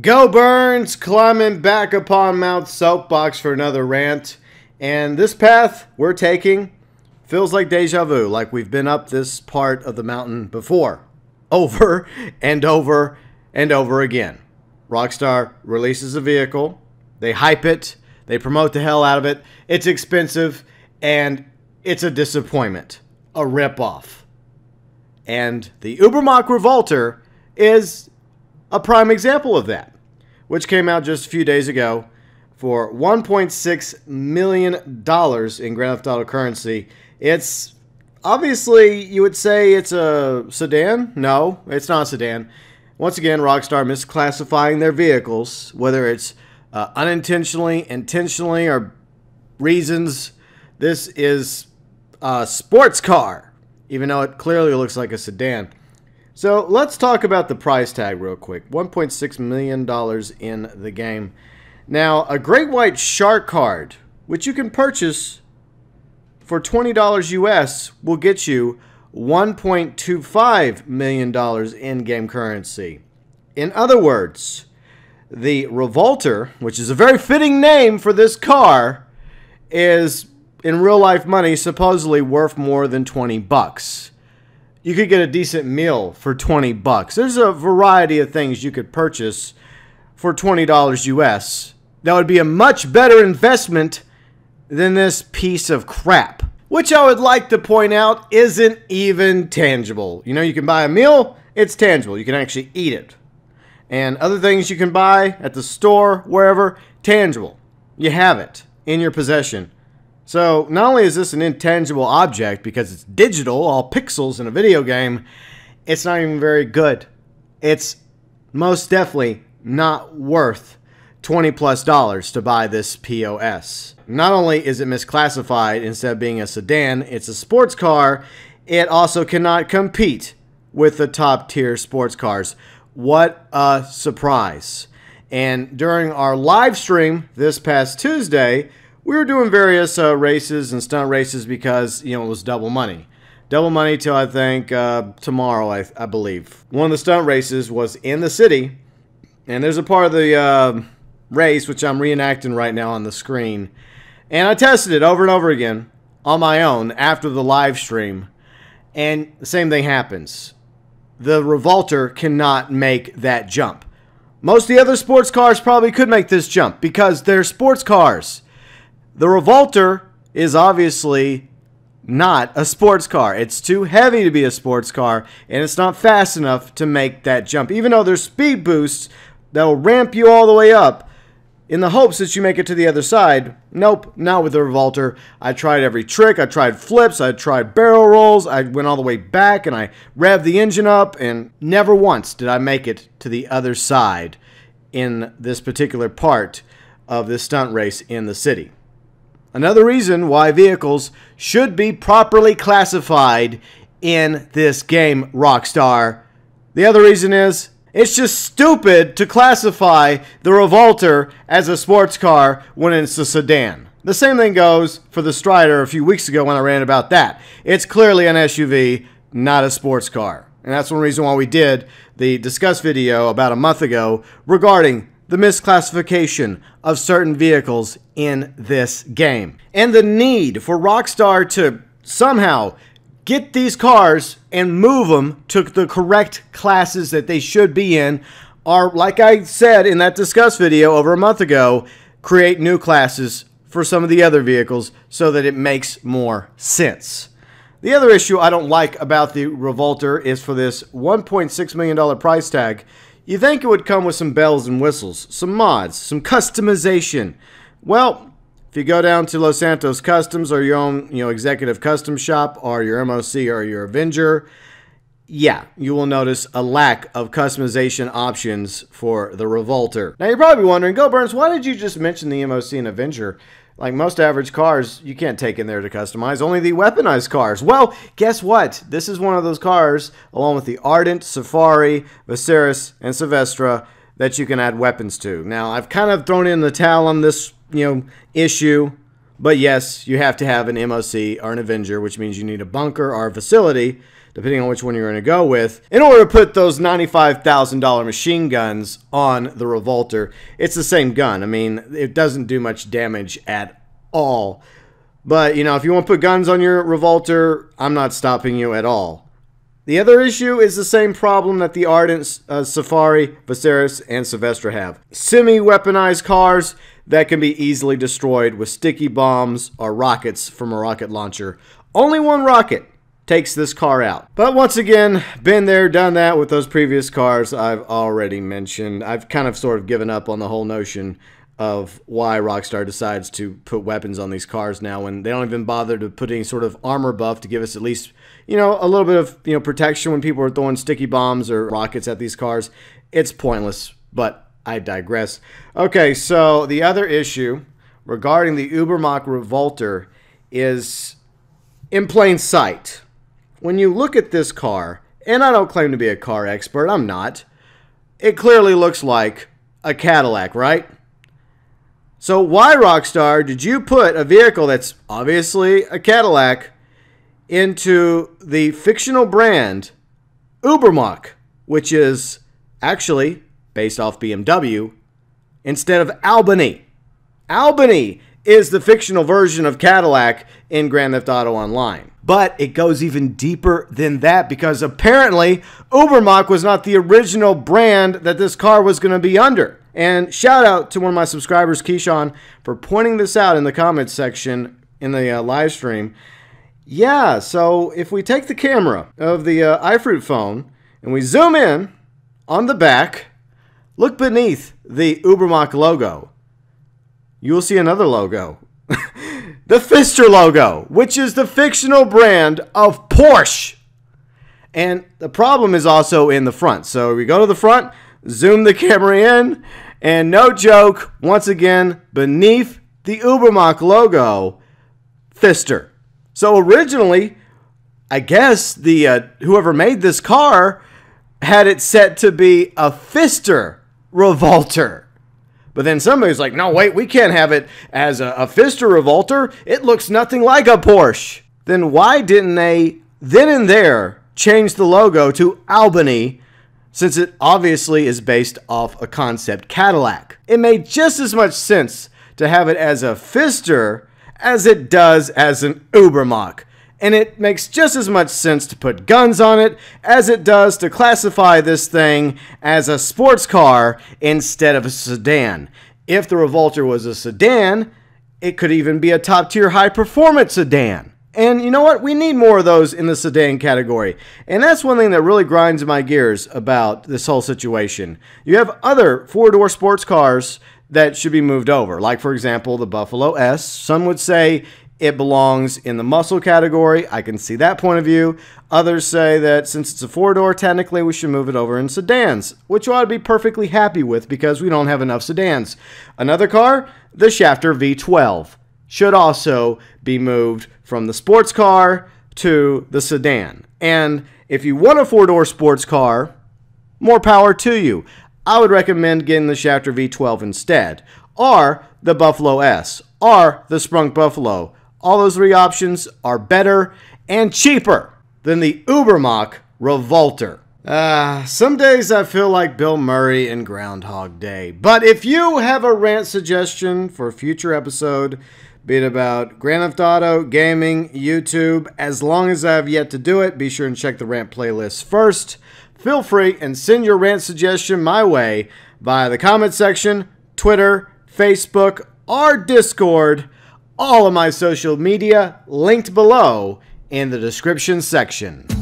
GeauxBurns climbing back upon Mount Soapbox for another rant. And this path we're taking feels like deja vu, like we've been up this part of the mountain before. Over and over and over again. Rockstar releases a vehicle, they hype it, they promote the hell out of it. It's expensive and it's a disappointment, a ripoff. And the Ubermacht Revolter is a prime example of that, which came out just a few days ago for $1.6 million in Grand Theft Auto currency. It's obviously, you would say it's a sedan. No, it's not a sedan. Once again, Rockstar misclassifying their vehicles, whether it's uh, unintentionally, intentionally, or reasons. This is a sports car, even though it clearly looks like a sedan. So let's talk about the price tag real quick. $1.6 million in the game. Now, a Great White Shark card, which you can purchase for $20 US, will get you $1.25 million in game currency. In other words, the Revolter, which is a very fitting name for this car, is in real life money supposedly worth more than 20 bucks you could get a decent meal for 20 bucks. There's a variety of things you could purchase for $20 US. That would be a much better investment than this piece of crap. Which I would like to point out isn't even tangible. You know, you can buy a meal, it's tangible. You can actually eat it. And other things you can buy at the store, wherever, tangible. You have it in your possession. So not only is this an intangible object because it's digital, all pixels in a video game, it's not even very good. It's most definitely not worth 20 plus dollars to buy this POS. Not only is it misclassified instead of being a sedan, it's a sports car, it also cannot compete with the top tier sports cars. What a surprise. And during our live stream this past Tuesday, we were doing various uh, races and stunt races because you know it was double money. Double money till I think uh, tomorrow, I, I, believe. One of the stunt races was in the city, and there's a part of the uh, race which I'm reenacting right now on the screen, and I tested it over and over again on my own after the live stream, and the same thing happens. The Revolter cannot make that jump. Most of the other sports cars probably could make this jump because they're sports cars. The Revolter is obviously not a sports car. It's too heavy to be a sports car, and it's not fast enough to make that jump. Even though there's speed boosts that will ramp you all the way up in the hopes that you make it to the other side. Nope, not with the Revolter. I tried every trick. I tried flips. I tried barrel rolls. I went all the way back and I revved the engine up, and never once did I make it to the other side in this particular part of this stunt race in the city. Another reason why vehicles should be properly classified in this game, Rockstar. The other reason is it's just stupid to classify the Revolter as a sports car when it's a sedan. The same thing goes for the Streiter a few weeks ago when I ran about that. It's clearly an SUV, not a sports car. And that's one reason why we did the discuss video about a month ago regarding the misclassification of certain vehicles in this game. And the need for Rockstar to somehow get these cars and move them to the correct classes that they should be in are, like I said in that discuss video over a month ago, create new classes for some of the other vehicles so that it makes more sense. The other issue I don't like about the Revolter is for this $1.6 million price tag, you think it would come with some bells and whistles, some mods, some customization. Well, if you go down to Los Santos Customs or your own, you know, executive custom shop or your MOC or your Avenger, yeah, you will notice a lack of customization options for the Revolter. Now you're probably wondering, GeauxBurns, why did you just mention the MOC and Avenger? Like most average cars, you can't take in there to customize, only the weaponized cars. Well, guess what? This is one of those cars, along with the Ardent, Safari, Viseris, and Savestra, that you can add weapons to. Now, I've kind of thrown in the towel on this, you know, issue, but yes, you have to have an MOC or an Avenger, which means you need a bunker or a facility depending on which one you're going to go with, in order to put those $95,000 machine guns on the Revolter. It's the same gun. I mean, it doesn't do much damage at all. But, you know, if you want to put guns on your Revolter, I'm not stopping you at all. The other issue is the same problem that the Ardent, uh, Safari, Viseris, and Savestra have. Semi-weaponized cars that can be easily destroyed with sticky bombs or rockets from a rocket launcher. Only one rocket takes this car out. But once again, been there, done that with those previous cars I've already mentioned. I've kind of sort of given up on the whole notion of why Rockstar decides to put weapons on these cars now when they don't even bother to put any sort of armor buff to give us at least, you know, a little bit of, you know, protection when people are throwing sticky bombs or rockets at these cars. It's pointless, but I digress. Okay, so the other issue regarding the Übermacht Revolter is in plain sight. When you look at this car, and I don't claim to be a car expert, I'm not, it clearly looks like a Cadillac, right? So why, Rockstar, did you put a vehicle that's obviously a Cadillac into the fictional brand Übermacht, which is actually based off BMW, instead of Albany? Albany is the fictional version of Cadillac in Grand Theft Auto Online. But it goes even deeper than that because apparently Übermacht was not the original brand that this car was going to be under. And shout out to one of my subscribers, Keyshawn, for pointing this out in the comments section in the uh, live stream. Yeah, so if we take the camera of the uh, iFruit phone and we zoom in on the back, look beneath the Übermacht logo. You will see another logo. the Pfister logo, which is the fictional brand of Porsche. And the problem is also in the front. So we go to the front, zoom the camera in, and no joke, once again, beneath the Übermacht logo, Pfister. So originally, I guess the uh, whoever made this car had it set to be a Pfister Revolter. But then somebody's like, no, wait, we can't have it as a, a Pfister Revolter. It looks nothing like a Porsche. Then why didn't they then and there change the logo to Albany since it obviously is based off a concept Cadillac. It made just as much sense to have it as a Pfister as it does as an Übermacht. And it makes just as much sense to put guns on it as it does to classify this thing as a sports car instead of a sedan. If the Revolter was a sedan, it could even be a top tier high performance sedan. And you know what? We need more of those in the sedan category. And that's one thing that really grinds my gears about this whole situation. You have other four door sports cars that should be moved over. Like, for example, the Buffalo S. Some would say it belongs in the muscle category. I can see that point of view. Others say that since it's a four door, technically we should move it over in sedans, which I would be perfectly happy with because we don't have enough sedans. Another car, the Shafter V12 should also be moved from the sports car to the sedan. And if you want a four door sports car, more power to you. I would recommend getting the Shafter V12 instead, or the Buffalo S, or the Sprunk Buffalo. All those three options are better and cheaper than the Übermacht Revolter. Uh, some days I feel like Bill Murray in Groundhog Day. But if you have a rant suggestion for a future episode, be it about Grand Theft Auto, gaming, YouTube. As long as I have yet to do it, be sure and check the rant playlist first. Feel free and send your rant suggestion my way via the comment section, Twitter, Facebook, or Discord. All of my social media linked below in the description section.